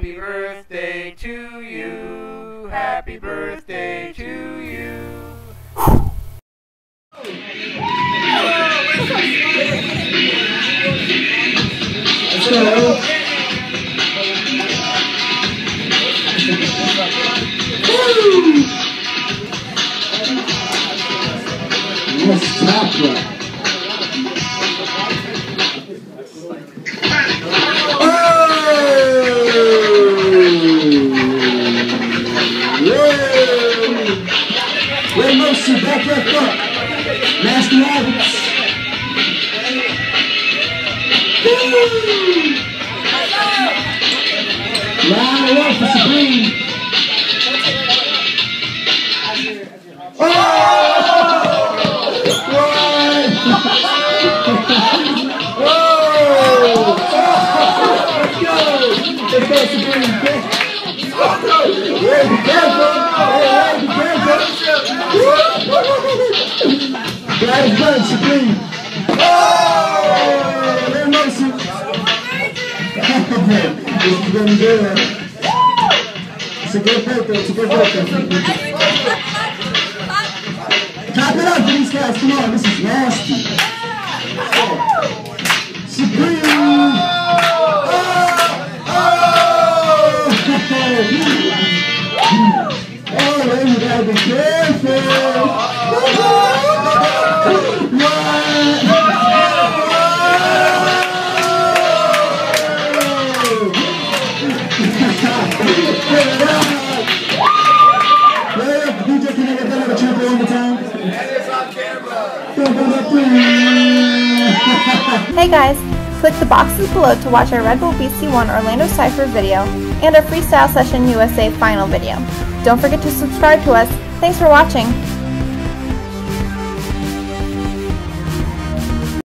Happy birthday to you. Happy birthday to you. Let's go. Woo! Yes, Capra. Mercy, back left up. Nasty Habitz. Woo! Round one for Supreme. Oh! Whoa! Let's go! Let's go, Supreme. Hey, be Chiquinho. Oh! Meu irmão Chiquinho. Esse que ninguém é. Chiquinho feito, Chiquinho feito. Cadê a Dris que é essa? Não, Mrs. Nasty. Chiquinho. Oh, lembra do que fez? Hey guys! Click the boxes below to watch our Red Bull BC One Orlando Cypher video and our Freestyle Session USA final video. Don't forget to subscribe to us. Thanks for watching!